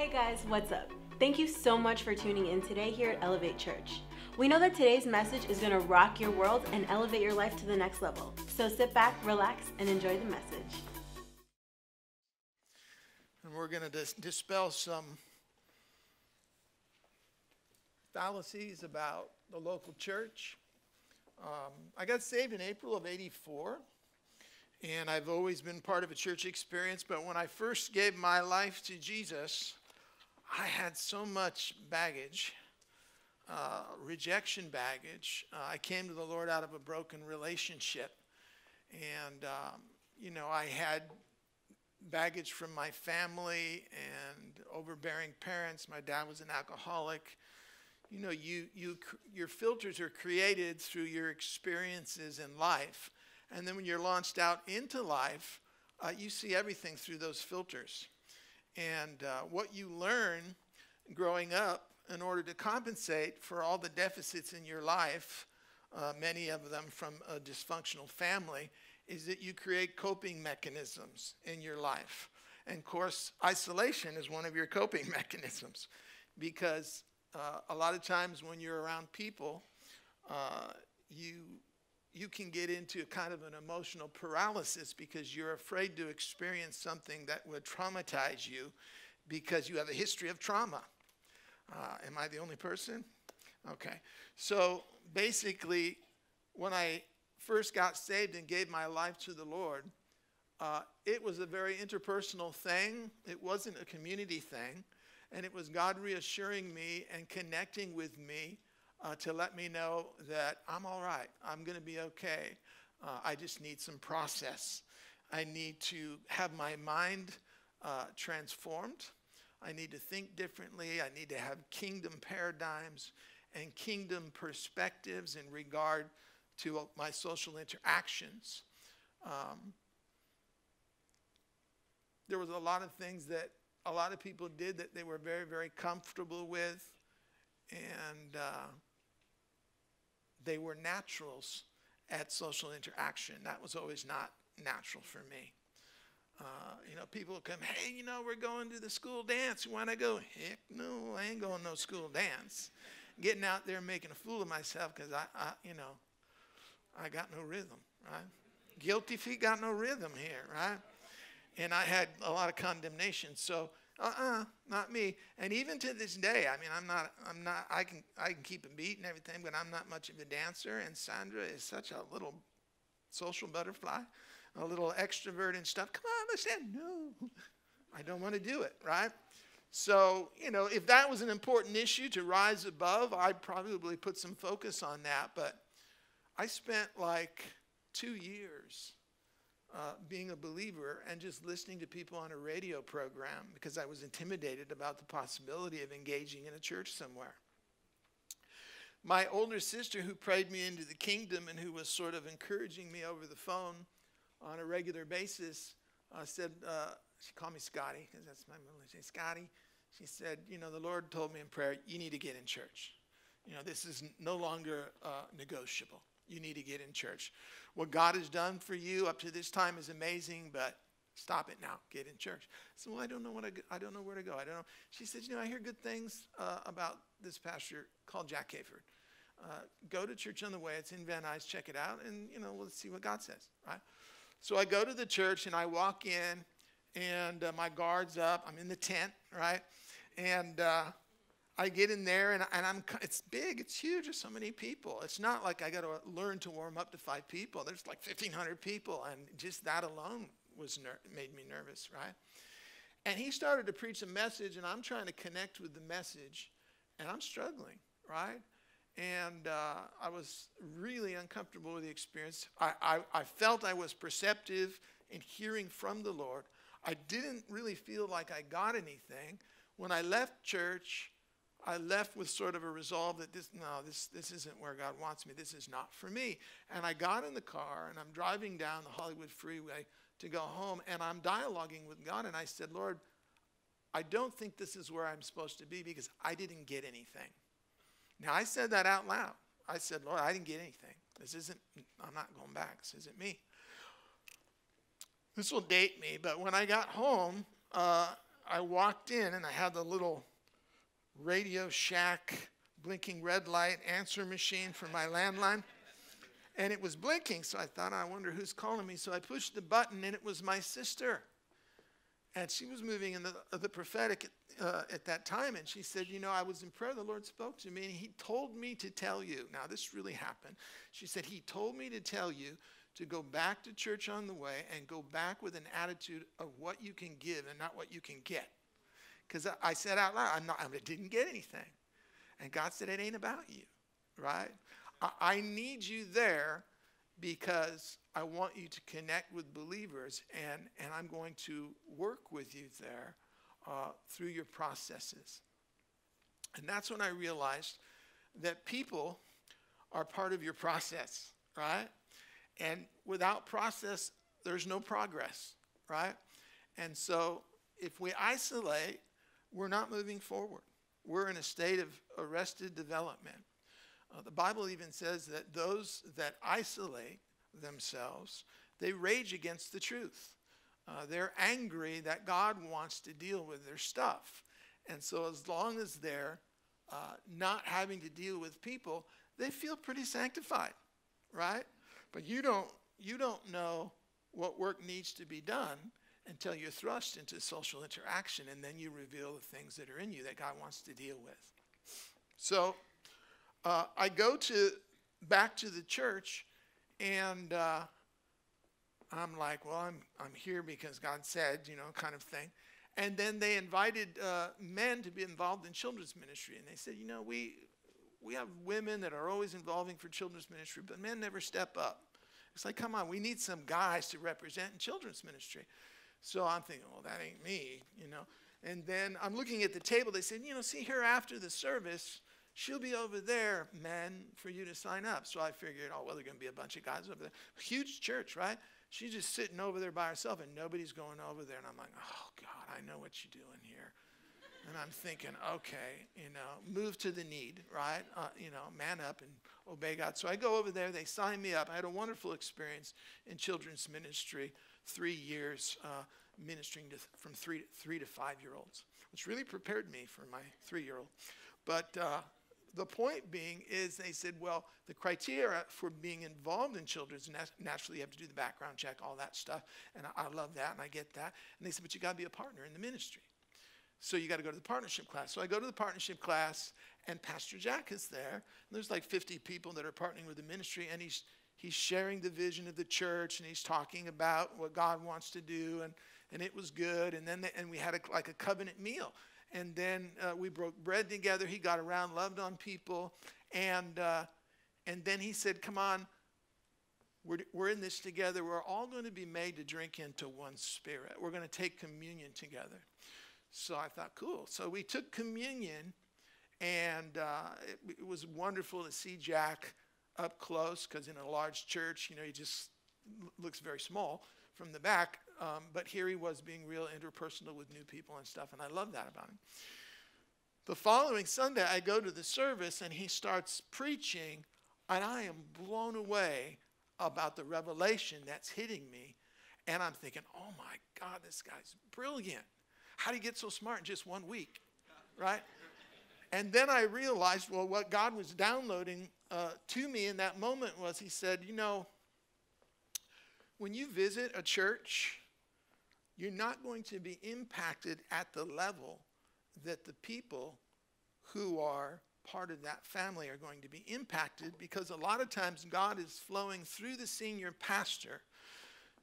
Hey guys, what's up? Thank you so much for tuning in today here at Elevate Church. We know that today's message is going to rock your world and elevate your life to the next level. So sit back, relax, and enjoy the message. And we're going to dis- dispel some fallacies about the local church. Um, I got saved in April of 84, and I've always been part of a church experience. But when I first gave my life to Jesus, I had so much baggage, uh, rejection baggage. Uh, I came to the Lord out of a broken relationship. And, um, you know, I had baggage from my family and overbearing parents. My dad was an alcoholic. You know, you, you, your filters are created through your experiences in life. And then when you're launched out into life, uh, you see everything through those filters. And uh, what you learn growing up in order to compensate for all the deficits in your life, uh, many of them from a dysfunctional family, is that you create coping mechanisms in your life. And of course, isolation is one of your coping mechanisms because uh, a lot of times when you're around people, uh, you you can get into kind of an emotional paralysis because you're afraid to experience something that would traumatize you because you have a history of trauma. Uh, am I the only person? Okay. So basically, when I first got saved and gave my life to the Lord, uh, it was a very interpersonal thing. It wasn't a community thing. And it was God reassuring me and connecting with me uh, to let me know that I'm all right. I'm going to be okay. Uh, I just need some process. I need to have my mind uh, transformed. I need to think differently. I need to have kingdom paradigms and kingdom perspectives in regard to my social interactions. Um, there was a lot of things that a lot of people did that they were very, very comfortable with. And uh, they were naturals at social interaction. That was always not natural for me. Uh, you know, people would come, hey, you know, we're going to the school dance. You want to go? Heck no, I ain't going no school dance. Getting out there making a fool of myself because I, I, you know, I got no rhythm, right? Guilty feet got no rhythm here, right? And I had a lot of condemnation. So uh-uh, not me. And even to this day, I mean, I'm not, I'm not, I can, I can keep a beat and everything, but I'm not much of a dancer. And Sandra is such a little social butterfly, a little extrovert and stuff. Come on, let's dance. No, I don't want to do it, right? So, you know, if that was an important issue to rise above, I'd probably put some focus on that. But I spent like two years uh, being a believer and just listening to people on a radio program because I was intimidated about the possibility of engaging in a church somewhere. My older sister, who prayed me into the kingdom and who was sort of encouraging me over the phone on a regular basis, uh, said, uh, she called me Scotty, because that's my middle name. Scotty, she said, you know, the Lord told me in prayer, you need to get in church. You know, this is no longer uh, negotiable. You need to get in church. What God has done for you up to this time is amazing, but stop it now. Get in church. So, well, I don't know what I, I don't know where to go. I don't know. She said, you know, I hear good things uh, about this pastor called Jack Hayford. Uh, go to church on the way. It's in Van Nuys. Check it out, and you know, let's see what God says. Right. So I go to the church and I walk in, and uh, my guard's up. I'm in the tent, right, and uh, I get in there and, and I'm, it's big, it's huge, there's so many people. It's not like I got to learn to warm up to five people. There's like 1,500 people, and just that alone was ner- made me nervous, right? And he started to preach a message, and I'm trying to connect with the message, and I'm struggling, right? And uh, I was really uncomfortable with the experience. I, I, I felt I was perceptive in hearing from the Lord. I didn't really feel like I got anything. When I left church, I left with sort of a resolve that this, no, this, this isn't where God wants me. This is not for me. And I got in the car and I'm driving down the Hollywood freeway to go home and I'm dialoguing with God and I said, Lord, I don't think this is where I'm supposed to be because I didn't get anything. Now I said that out loud. I said, Lord, I didn't get anything. This isn't, I'm not going back. This isn't me. This will date me, but when I got home, uh, I walked in and I had the little Radio Shack blinking red light answer machine for my landline. And it was blinking, so I thought, I wonder who's calling me. So I pushed the button, and it was my sister. And she was moving in the, uh, the prophetic uh, at that time. And she said, You know, I was in prayer. The Lord spoke to me, and He told me to tell you. Now, this really happened. She said, He told me to tell you to go back to church on the way and go back with an attitude of what you can give and not what you can get. Because I, said out loud, I'm not, I didn't get anything. And God said, It ain't about you, right? I, I need you there because I want you to connect with believers, and, and I'm going to work with you there uh, through your processes. And that's when I realized that people are part of your process, right? And without process, there's no progress, right? And so if we isolate, we're not moving forward. We're in a state of arrested development. Uh, the Bible even says that those that isolate themselves, they rage against the truth. Uh, they're angry that God wants to deal with their stuff. And so, as long as they're uh, not having to deal with people, they feel pretty sanctified, right? But you don't, you don't know what work needs to be done until you're thrust into social interaction, and then you reveal the things that are in you that God wants to deal with. So, uh, I go to back to the church, and uh, I'm like, well, I'm I'm here because God said, you know, kind of thing. And then they invited uh, men to be involved in children's ministry, and they said, you know, we we have women that are always involving for children's ministry, but men never step up. It's like, come on, we need some guys to represent in children's ministry. So I'm thinking, well, that ain't me, you know. And then I'm looking at the table. They said, you know, see here after the service, she'll be over there, men, for you to sign up. So I figured, oh, well, there's going to be a bunch of guys over there. Huge church, right? She's just sitting over there by herself, and nobody's going over there. And I'm like, oh, God, I know what you're doing here. And I'm thinking, okay, you know, move to the need, right? Uh, you know, man up and obey God. So I go over there. They sign me up. I had a wonderful experience in children's ministry, three years uh, ministering to, from three, to, three to five year olds, which really prepared me for my three year old. But uh, the point being is they said, well, the criteria for being involved in children's naturally you have to do the background check, all that stuff. And I, I love that and I get that. And they said, but you got to be a partner in the ministry. So you got to go to the partnership class. So I go to the partnership class, and Pastor Jack is there. there's like 50 people that are partnering with the ministry, and he's he's sharing the vision of the church, and he's talking about what God wants to do, and and it was good. And then and we had a, like a covenant meal, and then uh, we broke bread together. He got around, loved on people, and uh, and then he said, "Come on." We're, we're in this together. We're all going to be made to drink into one spirit. We're going to take communion together. So I thought, cool. So we took communion, and uh, it, it, was wonderful to see Jack up close because in a large church, you know, he just looks very small from the back. Um, but here he was being real interpersonal with new people and stuff, and I love that about him. The following Sunday, I go to the service, and he starts preaching, and I am blown away about the revelation that's hitting me. And I'm thinking, oh my God, this guy's brilliant. How do you get so smart in just one week? Right? And then I realized, well, what God was downloading uh, to me in that moment was He said, you know, when you visit a church, you're not going to be impacted at the level that the people who are part of that family are going to be impacted because a lot of times God is flowing through the senior pastor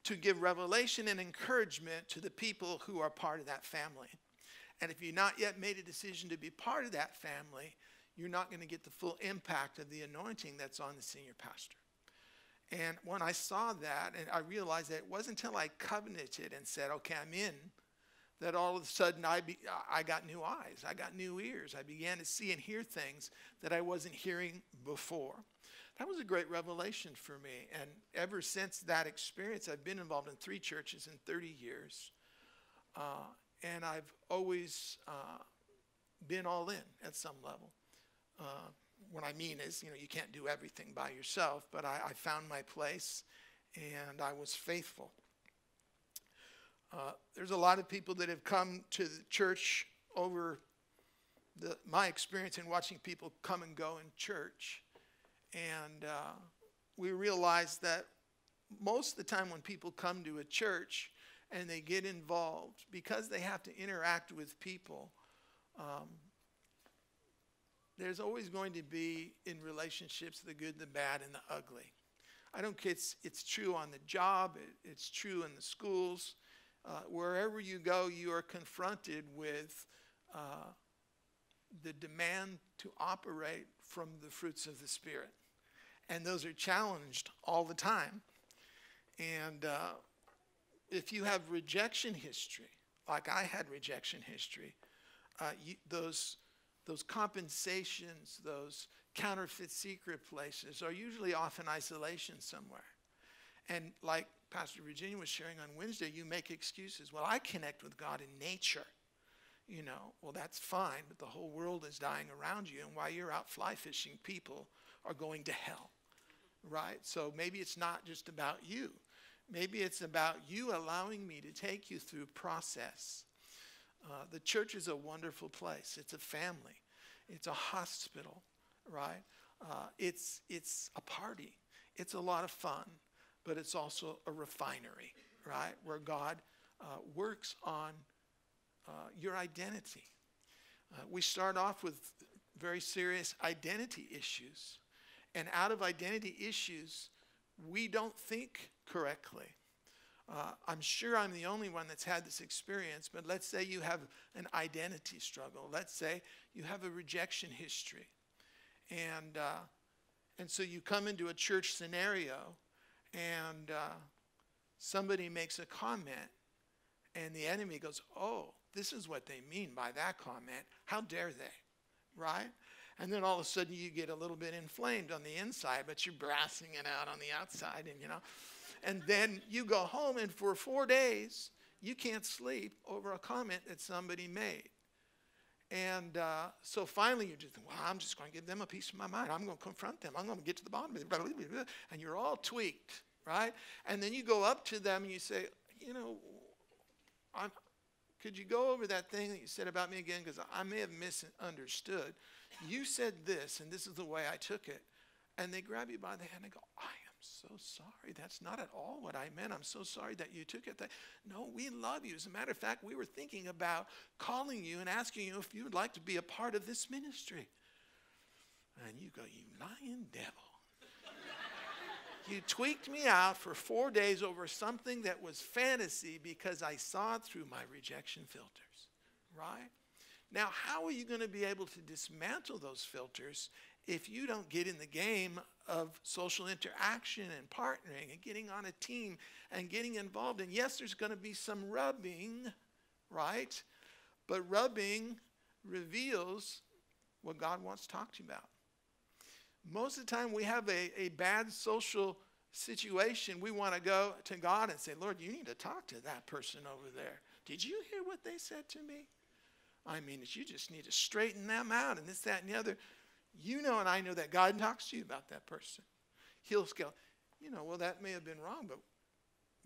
to give revelation and encouragement to the people who are part of that family. And if you've not yet made a decision to be part of that family, you're not going to get the full impact of the anointing that's on the senior pastor. And when I saw that, and I realized that it wasn't until I covenanted and said, okay, I'm in, that all of a sudden I, be, I got new eyes, I got new ears. I began to see and hear things that I wasn't hearing before that was a great revelation for me. And ever since that experience, I've been involved in three churches in 30 years. Uh, and I've always uh, been all in at some level. Uh, what I mean is, you know, you can't do everything by yourself, but I, I found my place and I was faithful. Uh, there's a lot of people that have come to the church over the, my experience in watching people come and go in church. And uh, we realize that most of the time when people come to a church and they get involved, because they have to interact with people, um, there's always going to be in relationships the good, the bad, and the ugly. I don't care, it's, it's true on the job, it, it's true in the schools. Uh, wherever you go, you are confronted with uh, the demand to operate from the fruits of the Spirit. And those are challenged all the time. And uh, if you have rejection history, like I had rejection history, uh, you, those, those compensations, those counterfeit secret places are usually off in isolation somewhere. And like Pastor Virginia was sharing on Wednesday, you make excuses. Well, I connect with God in nature. You know, well, that's fine, but the whole world is dying around you. And while you're out fly fishing, people are going to hell, right? So maybe it's not just about you. Maybe it's about you allowing me to take you through process. Uh, the church is a wonderful place. It's a family. It's a hospital, right? Uh, it's, it's a party. It's a lot of fun, but it's also a refinery, right? Where God uh, works on uh, your identity. Uh, we start off with very serious identity issues. And out of identity issues, we don't think correctly. Uh, I'm sure I'm the only one that's had this experience, but let's say you have an identity struggle. Let's say you have a rejection history. And, uh, and so you come into a church scenario and uh, somebody makes a comment, and the enemy goes, Oh, this is what they mean by that comment. How dare they? Right? And then all of a sudden you get a little bit inflamed on the inside, but you're brassing it out on the outside, and you know. And then you go home, and for four days, you can't sleep over a comment that somebody made. And uh, so finally, you just well, I'm just going to give them a piece of my mind. I'm going to confront them. I'm going to get to the bottom of it. And you're all tweaked, right? And then you go up to them and you say, you know, I'm, could you go over that thing that you said about me again? Because I may have misunderstood. You said this, and this is the way I took it. And they grab you by the hand and go, I so sorry. That's not at all what I meant. I'm so sorry that you took it. That no, we love you. As a matter of fact, we were thinking about calling you and asking you if you would like to be a part of this ministry. And you go, you lying devil. you tweaked me out for four days over something that was fantasy because I saw it through my rejection filters, right? Now, how are you going to be able to dismantle those filters if you don't get in the game of social interaction and partnering and getting on a team and getting involved? And yes, there's going to be some rubbing, right? But rubbing reveals what God wants to talk to you about. Most of the time, we have a, a bad social situation. We want to go to God and say, Lord, you need to talk to that person over there. Did you hear what they said to me? I mean, you just need to straighten them out and this, that, and the other. You know, and I know that God talks to you about that person. He'll go, you know, well, that may have been wrong, but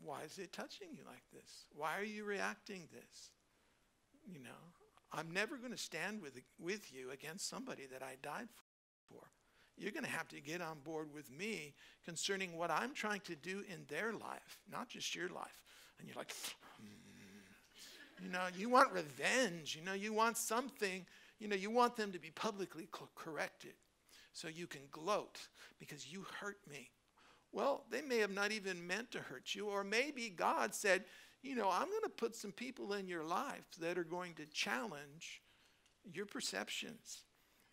why is it touching you like this? Why are you reacting this? You know, I'm never going to stand with, with you against somebody that I died for. You're going to have to get on board with me concerning what I'm trying to do in their life, not just your life. And you're like, hmm. you know, you want revenge. You know, you want something, you know, you want them to be publicly corrected so you can gloat because you hurt me. Well, they may have not even meant to hurt you, or maybe God said, you know, I'm going to put some people in your life that are going to challenge your perceptions.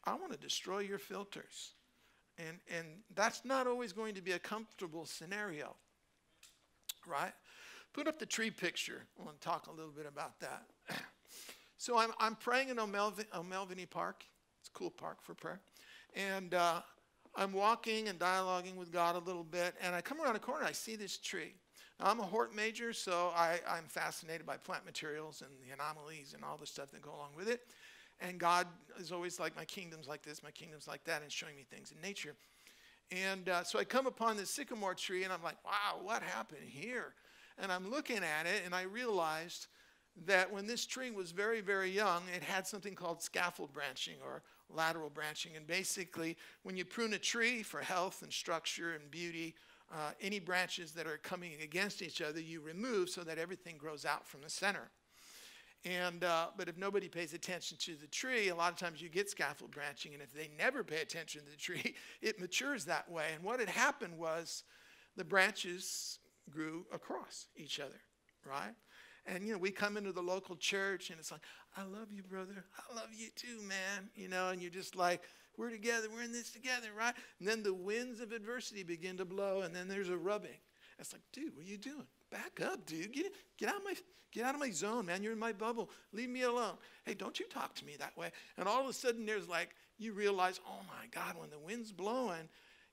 I want to destroy your filters. And, and that's not always going to be a comfortable scenario, right? Put up the tree picture. I want to talk a little bit about that. so I'm, I'm praying in O'Melveny Park. It's a cool park for prayer. And uh, I'm walking and dialoguing with God a little bit, and I come around a corner, and I see this tree. Now, I'm a Hort major, so I, I'm fascinated by plant materials and the anomalies and all the stuff that go along with it. And God is always like, my kingdom's like this, my kingdom's like that, and showing me things in nature. And uh, so I come upon this sycamore tree, and I'm like, wow, what happened here? And I'm looking at it, and I realized that when this tree was very, very young, it had something called scaffold branching or lateral branching. And basically, when you prune a tree for health and structure and beauty, uh, any branches that are coming against each other, you remove so that everything grows out from the center. And uh, but if nobody pays attention to the tree, a lot of times you get scaffold branching, and if they never pay attention to the tree, it matures that way. And what had happened was the branches grew across each other, right? And you know, we come into the local church, and it's like, I love you, brother. I love you too, man. You know, and you're just like, we're together. We're in this together, right? And then the winds of adversity begin to blow, and then there's a rubbing. It's like, dude, what are you doing? Back up, dude. Get, get out of my get out of my zone, man. You're in my bubble. Leave me alone. Hey, don't you talk to me that way. And all of a sudden there's like you realize, oh my God, when the wind's blowing,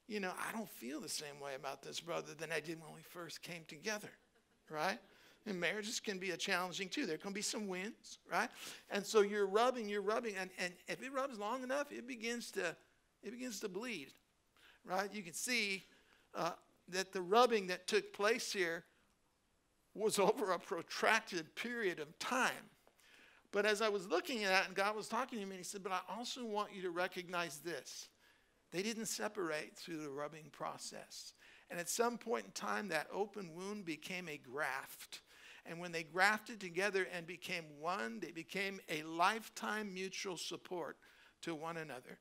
you know, I don't feel the same way about this brother than I did when we first came together. Right? And marriages can be a challenging too. There can be some wins, right? And so you're rubbing, you're rubbing, and, and if it rubs long enough, it begins to it begins to bleed. Right? You can see uh, that the rubbing that took place here was over a protracted period of time. But as I was looking at that, and God was talking to me, and He said, But I also want you to recognize this. They didn't separate through the rubbing process. And at some point in time, that open wound became a graft. And when they grafted together and became one, they became a lifetime mutual support to one another.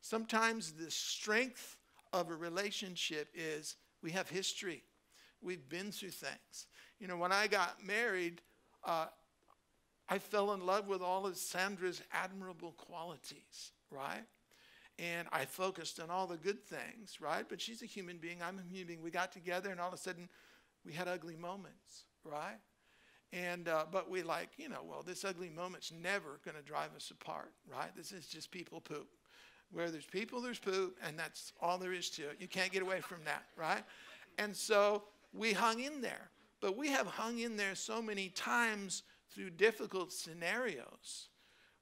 Sometimes the strength of a relationship is we have history. We've been through things. You know, when I got married, uh, I fell in love with all of Sandra's admirable qualities, right? And I focused on all the good things, right? But she's a human being, I'm a human being. We got together, and all of a sudden, we had ugly moments, right? And uh, but we like, you know, well, this ugly moment's never going to drive us apart, right? This is just people poop. Where there's people, there's poop, and that's all there is to it. You can't get away from that, right? And so we hung in there. But we have hung in there so many times through difficult scenarios.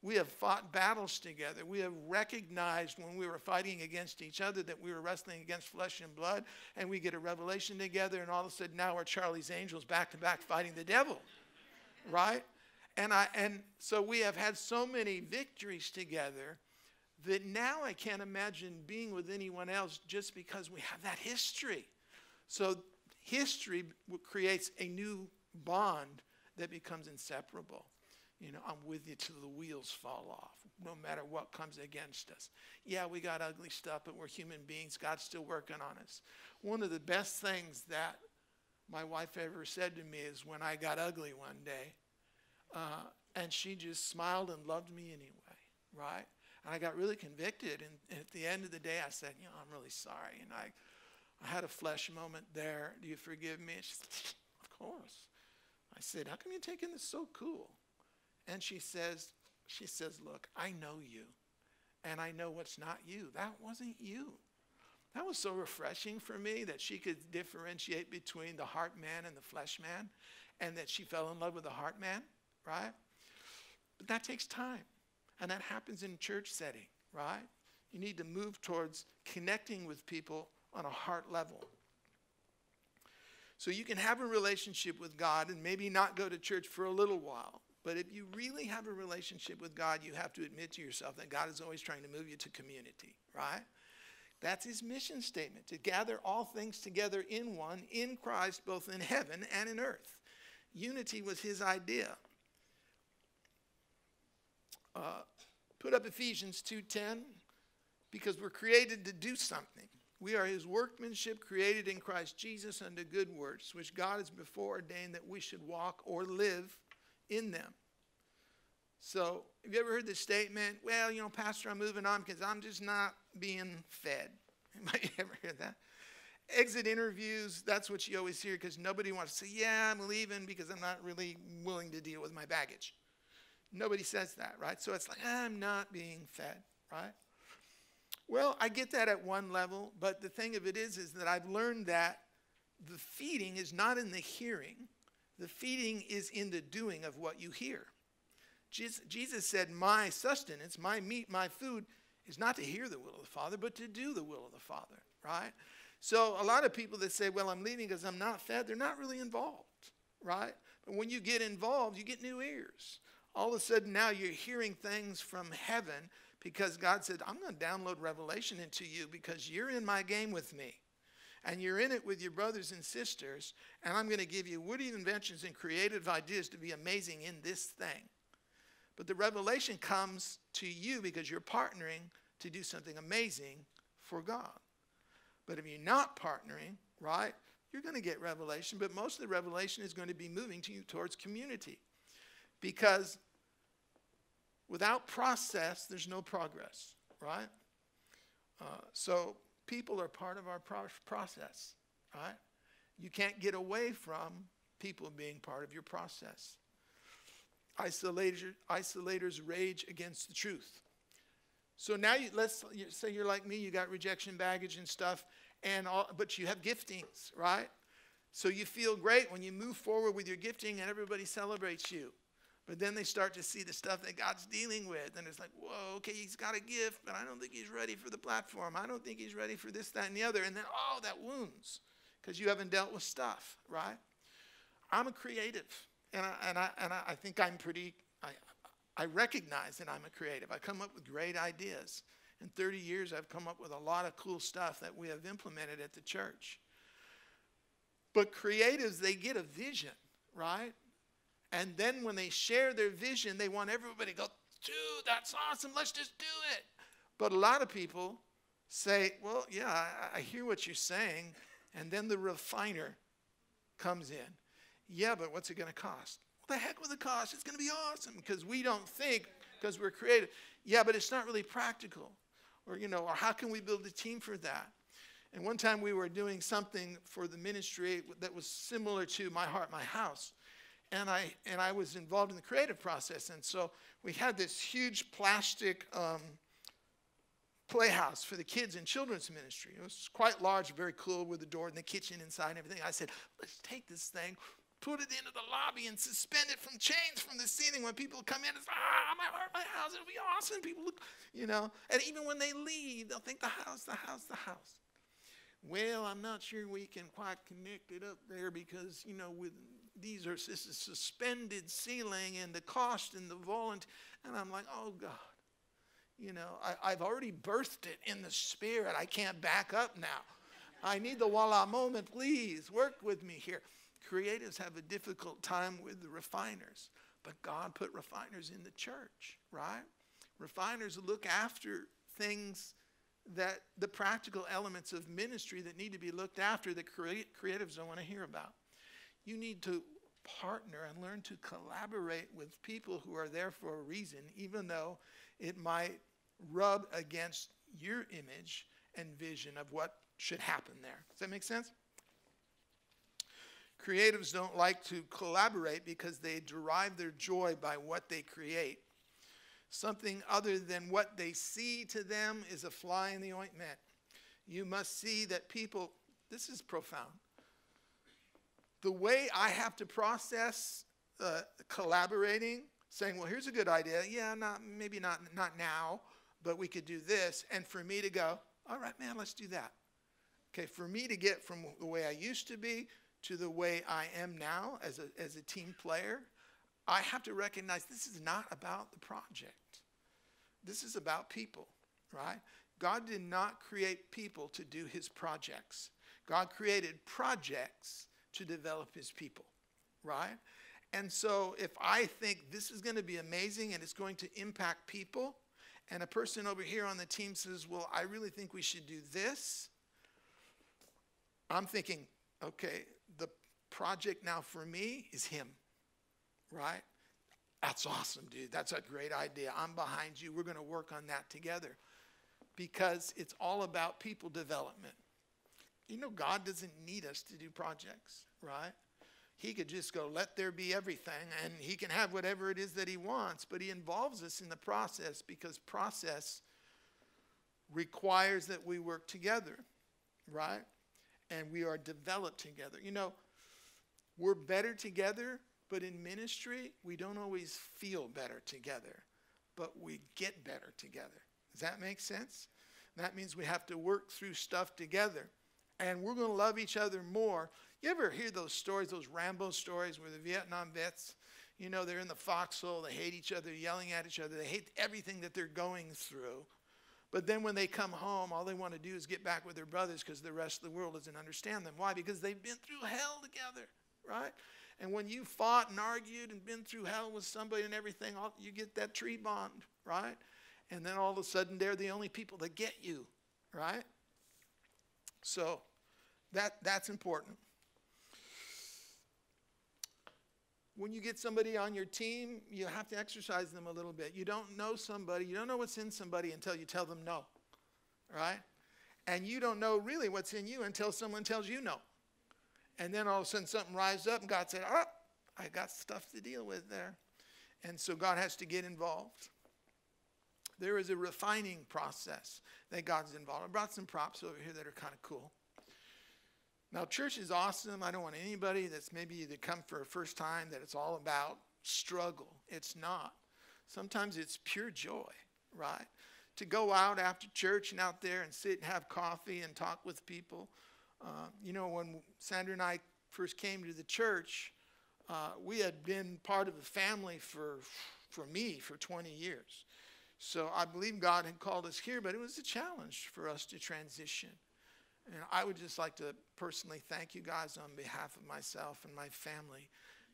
We have fought battles together. We have recognized when we were fighting against each other that we were wrestling against flesh and blood, and we get a revelation together, and all of a sudden now we're Charlie's Angels back to back fighting the devil, right? And I and so we have had so many victories together that now I can't imagine being with anyone else just because we have that history. So history creates a new bond that becomes inseparable. You know, I'm with you till the wheels fall off, no matter what comes against us. Yeah, we got ugly stuff, but we're human beings. God's still working on us. One of the best things that my wife ever said to me is when I got ugly one day, uh, and she just smiled and loved me anyway, right? And I got really convicted. And, and at the end of the day, I said, you know, I'm really sorry. And I I had a flesh moment there. Do you forgive me? Said, Of course. I said, How come you're taking this so cool? And she says, she says, Look, I know you. And I know what's not you. That wasn't you. That was so refreshing for me that she could differentiate between the heart man and the flesh man, and that she fell in love with the heart man, right? But that takes time. And that happens in church setting, right? You need to move towards connecting with people on a heart level. So you can have a relationship with God and maybe not go to church for a little while. But if you really have a relationship with God, you have to admit to yourself that God is always trying to move you to community, right? That's his mission statement to gather all things together in one, in Christ, both in heaven and in earth. Unity was his idea. Uh, put up Ephesians 2:10 because we're created to do something. We are his workmanship created in Christ Jesus unto good works, which God has before ordained that we should walk or live in them. So, have you ever heard this statement? Well, you know, Pastor, I'm moving on because I'm just not being fed. Anybody ever hear that? Exit interviews, that's what you always hear because nobody wants to say, Yeah, I'm leaving because I'm not really willing to deal with my baggage. Nobody says that, right? So it's like, I'm not being fed, right? Well, I get that at one level, but the thing of it is, is that I've learned that the feeding is not in the hearing, the feeding is in the doing of what you hear. Jesus, said, My sustenance, my meat, my food is not to hear the will of the Father, but to do the will of the Father, right? So a lot of people that say, well, I'm leaving because I'm not fed, they're not really involved, right? But when you get involved, you get new ears. All of a sudden now you're hearing things from heaven because God said, I'm going to download revelation into you because you're in my game with me. And you're in it with your brothers and sisters, and I'm going to give you witty inventions and creative ideas to be amazing in this thing. But the revelation comes to you because you're partnering to do something amazing for God. But if you're not partnering, right, you're going to get revelation, but most of the revelation is going to be moving to you towards community. Because without process, there's no progress, right? Uh, so people are part of our pro- process, right? You can't get away from people being part of your process. Isolators, isolators rage against the truth. So now you, let's say you're like me, you got rejection baggage and stuff, and all, but you have giftings, right? So you feel great when you move forward with your gifting and everybody celebrates you. But then they start to see the stuff that God's dealing with, and it's like, whoa, okay, he's got a gift, but I don't think he's ready for the platform. I don't think he's ready for this, that, and the other. And then, oh, that wounds because you haven't dealt with stuff, right? I'm a creative, and I, and I, and I think I'm pretty, I, I recognize that I'm a creative. I come up with great ideas. In 30 years, I've come up with a lot of cool stuff that we have implemented at the church. But creatives, they get a vision, right? And then when they share their vision, they want everybody to go, dude, that's awesome, let's just do it. But a lot of people say, well, yeah, I, I hear what you're saying. And then the refiner comes in. Yeah, but what's it going to cost? What the heck with the cost? It's going to be awesome because we don't think, because we're creative. Yeah, but it's not really practical. Or, you know, or how can we build a team for that? And one time we were doing something for the ministry that was similar to My Heart, My House and I and I was involved in the creative process. And so we had this huge plastic um, playhouse for the kids in children's ministry. It was quite large, very cool, with the door and the kitchen inside and everything. I said, let's take this thing. Put it into the lobby and suspend it from chains from the ceiling. When people come in, it's ah, my my house. It'll be awesome. People look, you know. And even when they leave, they'll think the house, the house, the house. Well, I'm not sure we can quite connect it up there because you know with these are this is suspended ceiling and the cost and the volunteer. And I'm like, oh God, you know, I, I've already birthed it in the spirit. I can't back up now. I need the voila moment. Please work with me here. Creatives have a difficult time with the refiners, but God put refiners in the church, right? Refiners look after things that the practical elements of ministry that need to be looked after that creatives don't want to hear about. You need to partner and learn to collaborate with people who are there for a reason, even though it might rub against your image and vision of what should happen there. Does that make sense? Creatives don't like to collaborate because they derive their joy by what they create. Something other than what they see to them is a fly in the ointment. You must see that people, this is profound the way I have to process uh, collaborating, saying, well, here's a good idea. Yeah, not, maybe not, not now, but we could do this. And for me to go, all right, man, let's do that. Okay, for me to get from the way I used to be to the way I am now as a, as a team player, I have to recognize this is not about the project. This is about people, right? God did not create people to do his projects. God created projects to develop his people, right? And so if I think this is going to be amazing and it's going to impact people, and a person over here on the team says, Well, I really think we should do this, I'm thinking, okay, the project now for me is him, right? That's awesome, dude. That's a great idea. I'm behind you. We're going to work on that together because it's all about people development. You know, God doesn't need us to do projects, right? He could just go, let there be everything, and he can have whatever it is that he wants, but he involves us in the process because process requires that we work together, right? And we are developed together. You know, we're better together, but in ministry, we don't always feel better together, but we get better together. Does that make sense? That means we have to work through stuff together. and we're going to love each other more. You ever hear those stories, those Rambo stories where the Vietnam vets, you know, they're in the foxhole, they hate each other, yelling at each other, they hate everything that they're going through. But then when they come home, all they want to do is get back with their brothers because the rest of the world doesn't understand them. Why? Because they've been through hell together, right? And when you fought and argued and been through hell with somebody and everything, you get that tree bond, right? And then all of a sudden, they're the only people that get you, right? So that, that's important. When you get somebody on your team, you have to exercise them a little bit. You don't know somebody, you don't know what's in somebody until you tell them no, right? And you don't know really what's in you until someone tells you no. And then all of a sudden something rises up and God said, Oh, I got stuff to deal with there. And so God has to get involved. There is a refining process that God's involved. I brought some props over here that are kind of cool. Now, church is awesome. I don't want anybody that's maybe to come for a first time that it's all about struggle. It's not. Sometimes it's pure joy, right? To go out after church and out there and sit and have coffee and talk with people. Uh, you know, when Sandra and I first came to the church, uh, we had been part of a family for, for me for 20 years. So I believe God had called us here, but it was a challenge for us to transition. And I would just like to personally thank you guys on behalf of myself and my family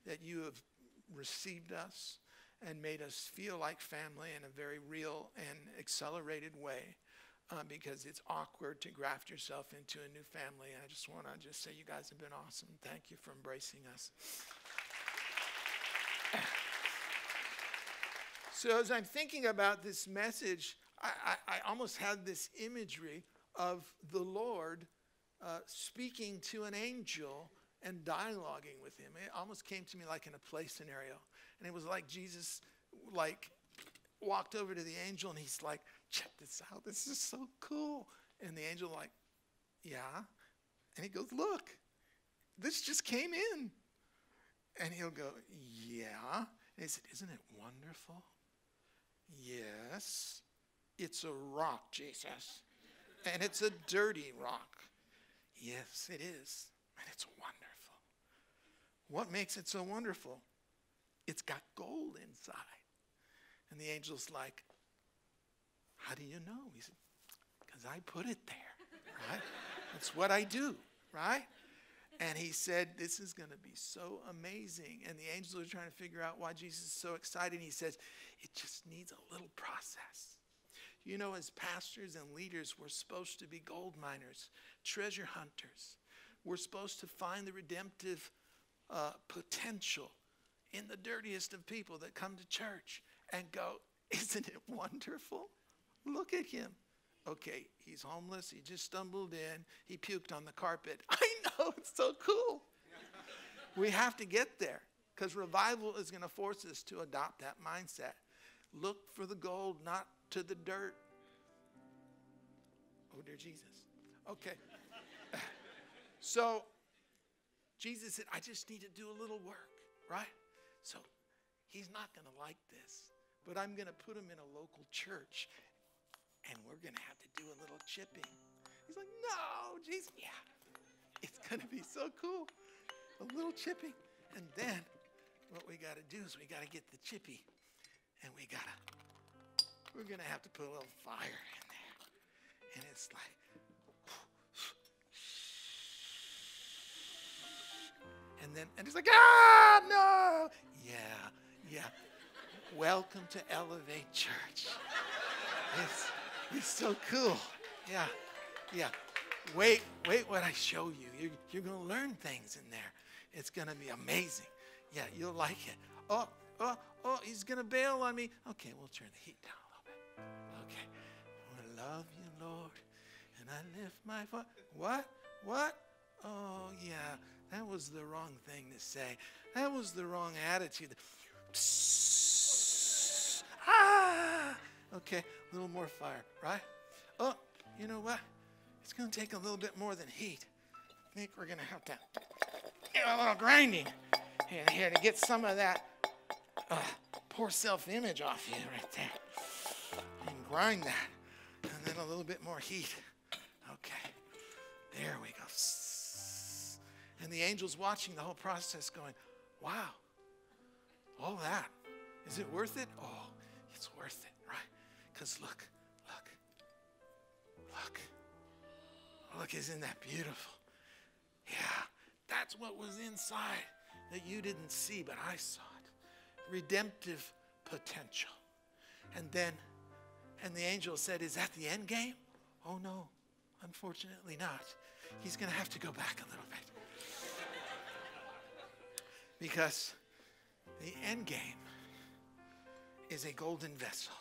that you have received us and made us feel like family in a very real and accelerated way uh, because it's awkward to graft yourself into a new family. And I just want to just say you guys have been awesome. Thank you for embracing us. so as I'm thinking about this message, I, I, I almost had this imagery of the Lord uh, speaking to an angel and dialoguing with him. It almost came to me like in a play scenario. And it was like Jesus like walked over to the angel and he's like, check this out. This is so cool. And the angel like, yeah. And he goes, look, this just came in. And he'll go, yeah. And he said, isn't it wonderful? Yes. It's a rock, Jesus. And it's a dirty rock. Yes, it is. And it's wonderful. What makes it so wonderful? It's got gold inside. And the angel's like, how do you know? He said, Because I put it there, right? That's what I do, right? And he said, This is going to be so amazing. And the angels are trying to figure out why Jesus is so excited. He says, It just needs a little process. You know, as pastors and leaders, we're supposed to be gold miners, treasure hunters. We're supposed to find the redemptive uh, potential in the dirtiest of people that come to church and go, Isn't it wonderful? Look at him. Okay, he's homeless. He just stumbled in. He puked on the carpet. I know, it's so cool. we have to get there because revival is going to force us to adopt that mindset. Look for the gold, not to the dirt. Oh, dear Jesus. Okay. so, Jesus said, I just need to do a little work, right? So, he's not going to like this, but I'm going to put him in a local church and we're going to have to do a little chipping. He's like, no, Jesus. Yeah, it's going to be so cool. A little chipping. And then what we got to do is we got to get the chippy and we got to, we're going to have to put a little fire in there. And it's like, and then, and he's like, ah, no. Yeah, yeah. Welcome to Elevate Church. It's, it's so cool. Yeah, yeah. Wait, wait what I show you. You're, you're going to learn things in there. It's going to be amazing. Yeah, you'll like it. Oh, oh, oh, he's going to bail on me. Okay, we'll turn the heat down. Okay. I love you, Lord, and I lift my voice. What? What? Oh, yeah, that was the wrong thing to say. That was the wrong attitude. Psst. Ah! Okay, a little more fire, right? Oh, you know what? It's going to take a little bit more than heat. I think we're going to have to do a little grinding in here to get some of that uh, poor self image off you right there. Grind that. And then a little bit more heat. Okay. There we go. And the angel's watching the whole process going, wow, all that. Is it worth it? Oh, it's worth it, right? Because look, look, look. Look, isn't that beautiful? Yeah, that's what was inside that you didn't see, but I saw it. Redemptive potential. And then, and the angel said, Is that the end game? Oh, no, unfortunately not. He's going to have to go back a little bit. because the end game is a golden vessel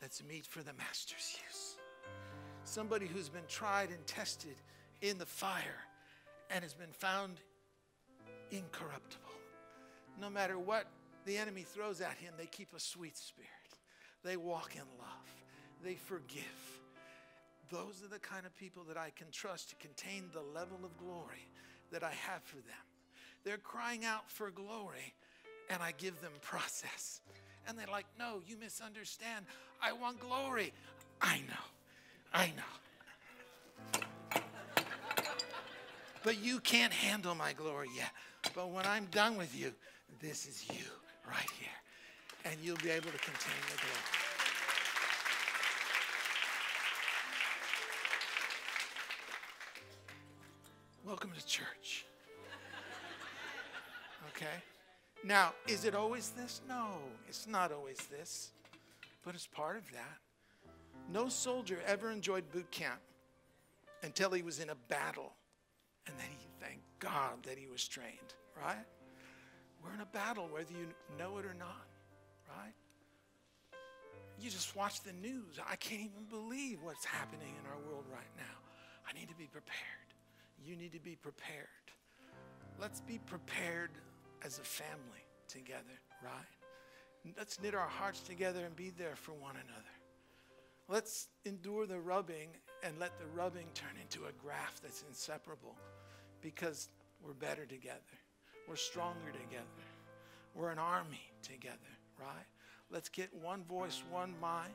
that's meet for the master's use. Somebody who's been tried and tested in the fire and has been found incorruptible. No matter what the enemy throws at him, they keep a sweet spirit. They walk in love. They forgive. Those are the kind of people that I can trust to contain the level of glory that I have for them. They're crying out for glory, and I give them process. And they're like, No, you misunderstand. I want glory. I know. I know. But you can't handle my glory yet. But when I'm done with you, this is you right here. And you'll be able to contain the glory. Welcome to church. Okay? Now, is it always this? No, it's not always this, but it's part of that. No soldier ever enjoyed boot camp until he was in a battle. And then he thanked God that he was trained, right? We're in a battle whether you know it or not, right? You just watch the news. I can't even believe what's happening in our world right now. I need to be prepared. You need to be prepared. Let's be prepared as a family together, right? Let's knit our hearts together and be there for one another. Let's endure the rubbing and let the rubbing turn into a graft that's inseparable because we're better together. We're stronger together. We're an army together, right? Let's get one voice, one mind,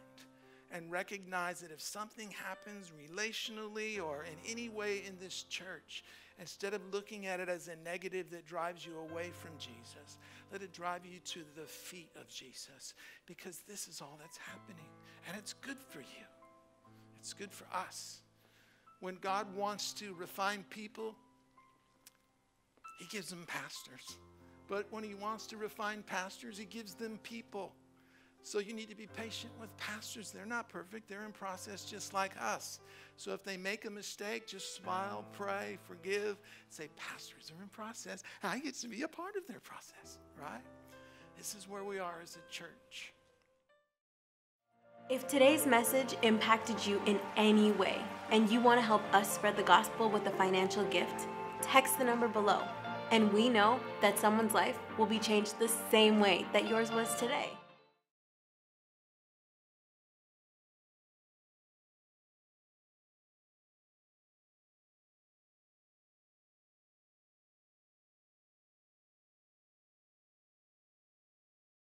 and recognize that if something happens relationally or in any way in this church, instead of looking at it as a negative that drives you away from Jesus, let it drive you to the feet of Jesus because this is all that's happening. And it's good for you, it's good for us. When God wants to refine people, He gives them pastors. But when He wants to refine pastors, He gives them people. So you need to be patient with pastors. They're not perfect, they're in process just like us. So if they make a mistake, just smile, pray, forgive, say, Pastors are in process. I get to be a part of their process, right? This is where we are as a church. If today's message impacted you in any way and you want to help us spread the gospel with a financial gift, text the number below. And we know that someone's life will be changed the same way that yours was today.